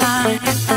Bye.